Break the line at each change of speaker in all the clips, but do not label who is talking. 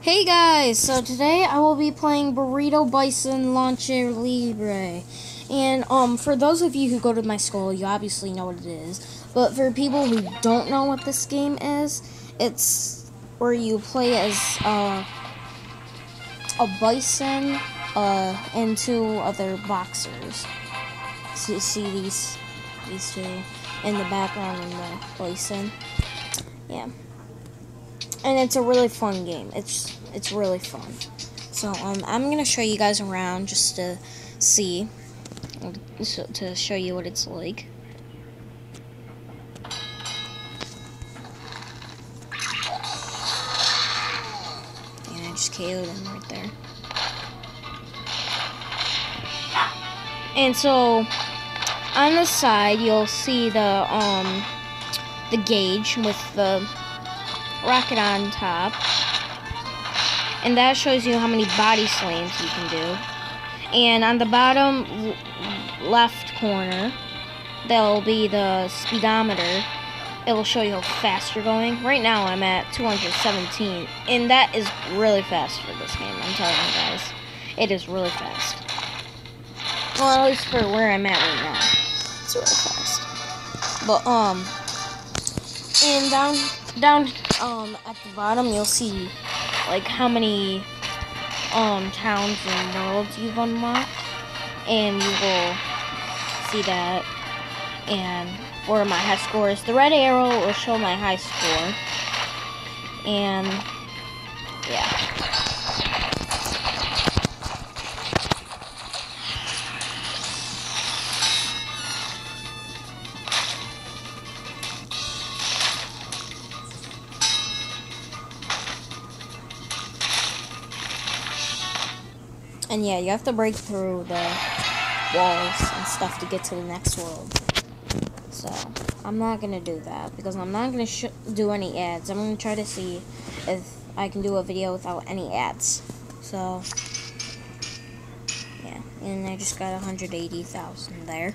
Hey guys, so today I will be playing Burrito Bison Launcha Libre. And um for those of you who go to my school, you obviously know what it is. But for people who don't know what this game is, it's where you play as uh, a bison uh, and two other boxers. So you see these these two in the background in the bison. Yeah and it's a really fun game. It's it's really fun. So um, I'm gonna show you guys around just to see, so, to show you what it's like. And I just KO'd him right there. And so on the side you'll see the um the gauge with the rocket on top. And that shows you how many body slams you can do. And on the bottom left corner, there'll be the speedometer. It will show you how fast you're going. Right now I'm at 217, and that is really fast for this game, I'm telling you guys. It is really fast. Well, at least for where I'm at right now. It's really fast. But, um, and down down um at the bottom you'll see like how many um towns and worlds you've unlocked and you will see that and where my high score is. The red arrow will show my high score. And yeah. And yeah, you have to break through the walls and stuff to get to the next world. So, I'm not to do that because I'm not to do any ads. I'm to try to see if I can do a video without any ads. So, yeah. And I just got 180,000 there.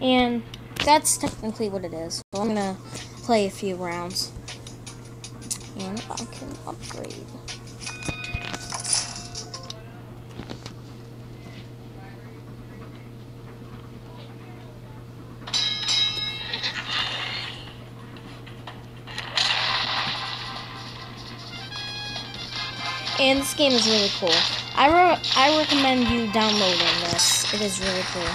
And that's technically what it is. So, I'm to play a few rounds. And I can upgrade. And this game is really cool. I, re I recommend you downloading this. It is really cool.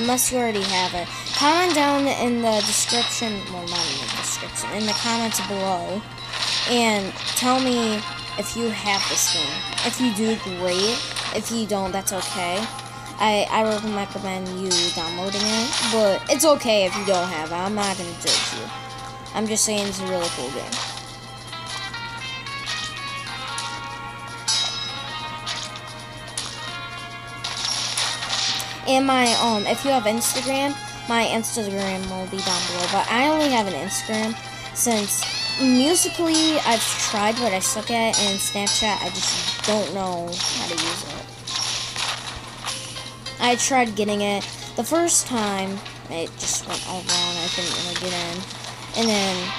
Unless you already have it. Comment down in the description, well not in the description, in the comments below. And tell me if you have this game. If you do, great. If you don't, that's okay. I, I would recommend you downloading it, but it's okay if you don't have it. I'm not going to judge you. I'm just saying it's a really cool game. And my, um, if you have Instagram, my Instagram will be down below. But I only have an Instagram since Musical.ly I've tried, but I suck at, and Snapchat I just don't know how to use it. I tried getting it the first time, it just went all wrong. I couldn't really get in. And then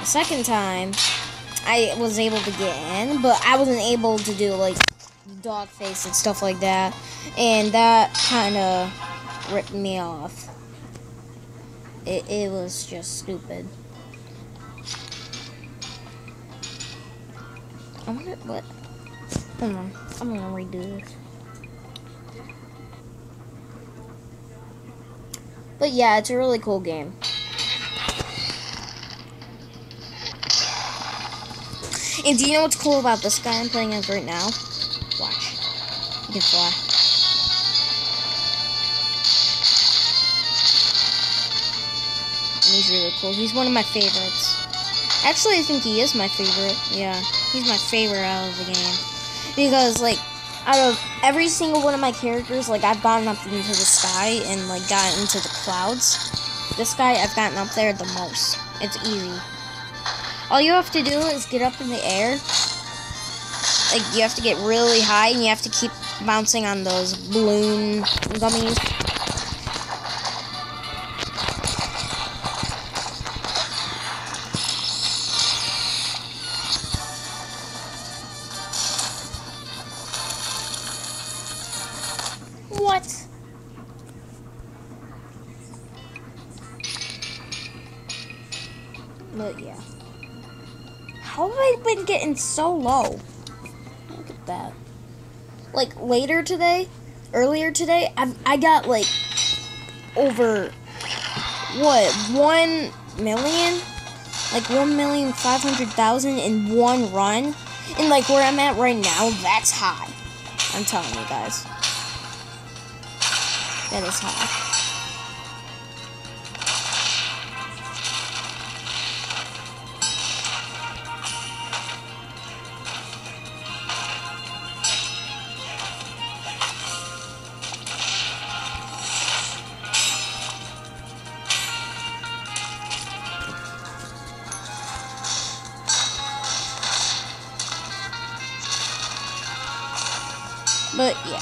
the second time, I was able to get in, but I wasn't able to do like dog face and stuff like that. And that kind of ripped me off. It, it was just stupid. I wonder what. Hold on. I'm gonna redo this. But yeah, it's a really cool game. And do you know what's cool about this guy I'm playing as right now? Watch. You can fly. And he's really cool. He's one of my favorites. Actually, I think he is my favorite. Yeah, he's my favorite out of the game. Because, like, out of every single one of my characters, like, I've gotten up into the sky and, like, gotten into the clouds. This guy, I've gotten up there the most. It's easy. All you have to do is get up in the air. Like, you have to get really high, and you have to keep bouncing on those balloon gummies. Getting so low? Look at that. Like later today, earlier today, I I got like over what one million, like one million five hundred thousand in one run, and like where I'm at right now, that's high. I'm telling you guys, that is high. But yeah.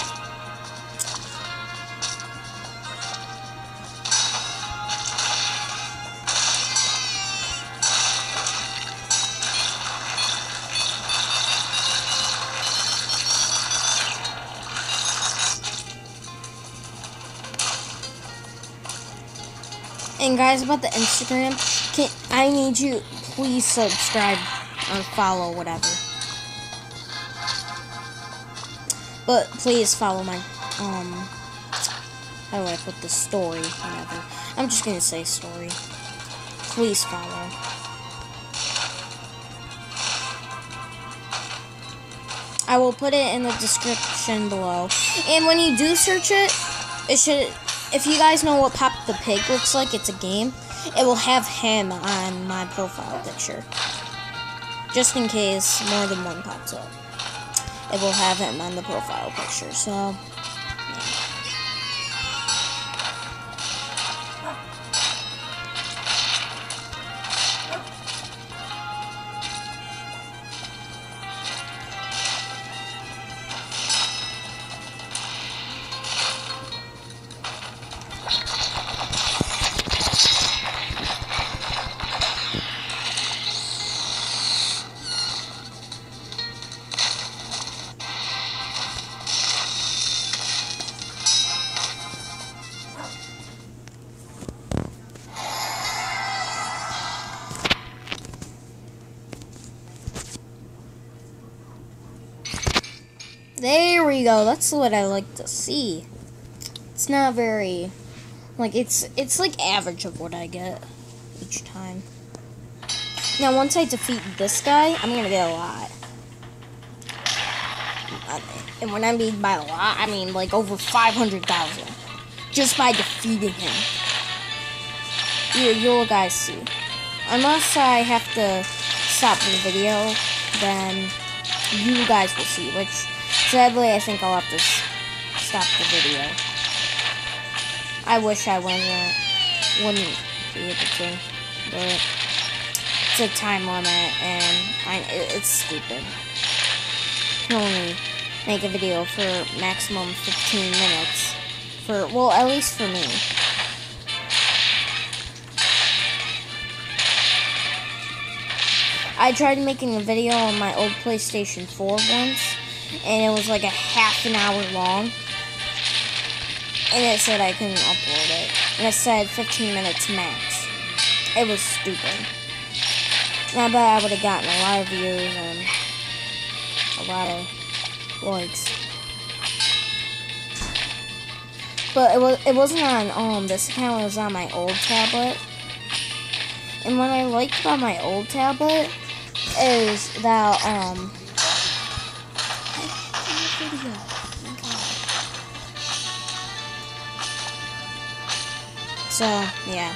And guys, about the Instagram, can I need you please subscribe or follow whatever. But please follow my um how do I put the story, whatever. I'm just gonna say story. Please follow. I will put it in the description below. And when you do search it, it should if you guys know what Pop the Pig looks like, it's a game. It will have him on my profile picture. Just in case more than one pops up. It will have him on the profile picture. So go. That's what I like to see. It's not very like it's it's like average of what I get each time. Now once I defeat this guy, I'm gonna get a lot. And when I mean by a lot, I mean like over 500,000. Just by defeating him. You, you'll guys see. Unless I have to stop the video, then you guys will see, which Sadly, I think I'll have to stop the video. I wish I wouldn't, uh, wouldn't be able to, but it's a time limit, and I, it's stupid. Only make a video for maximum 15 minutes. For, well, at least for me. I tried making a video on my old PlayStation 4 once, and it was like a half an hour long. And it said I couldn't upload it. And it said 15 minutes max. It was stupid. And I bet I would have gotten a lot of views and a lot of likes. But it was it wasn't on um this account, it was on my old tablet. And what I liked about my old tablet is that um So, yeah.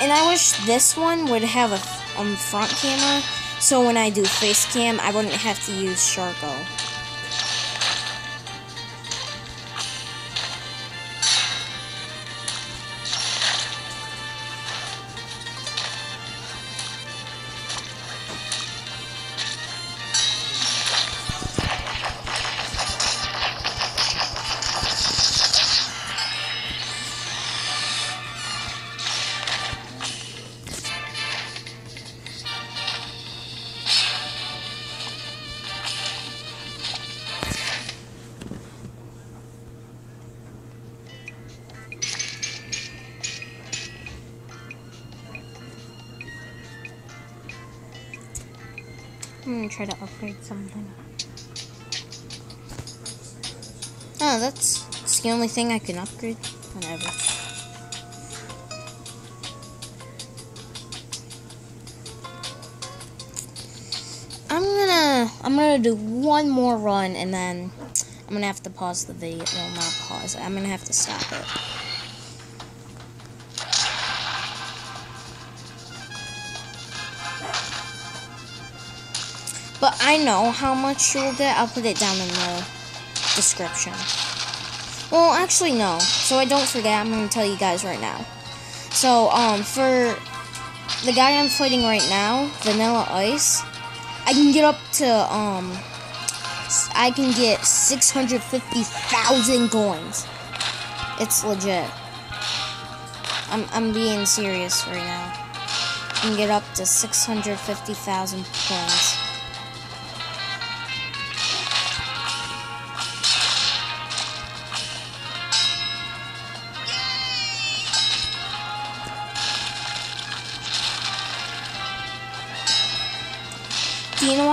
And I wish this one would have a um, front camera, so when I do face cam, I wouldn't have to use Sharko. Gonna try to upgrade something. Oh, that's, that's the only thing I can upgrade. Whatever. I'm gonna I'm gonna do one more run and then I'm gonna have to pause the video. Well, not pause. I'm gonna have to stop it. But I know how much you'll get. I'll put it down in the description. Well, actually, no. So I don't forget, I'm going to tell you guys right now. So, um, for the guy I'm fighting right now, Vanilla Ice, I can get up to, um, I can get 650,000 coins. It's legit. I'm, I'm being serious right now. I can get up to 650,000 coins.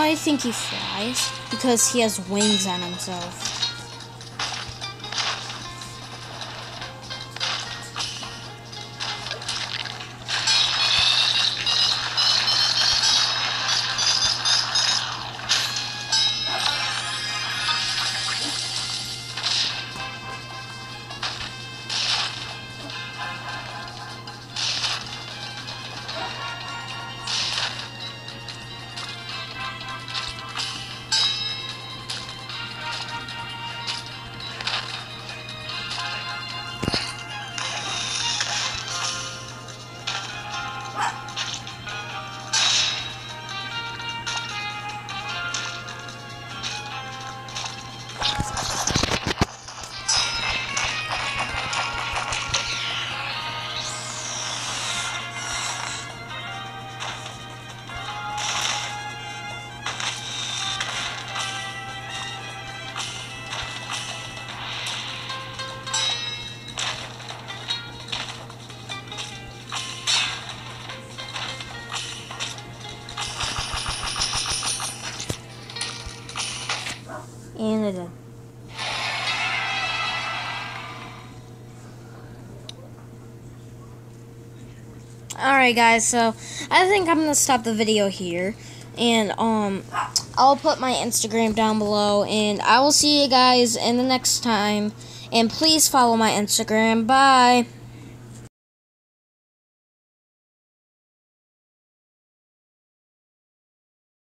I think he flies? Because he has wings on himself. Alright guys, so I think I'm gonna stop the video here. And um I'll put my Instagram down below and I will see you guys in the next time. And please follow my Instagram. Bye.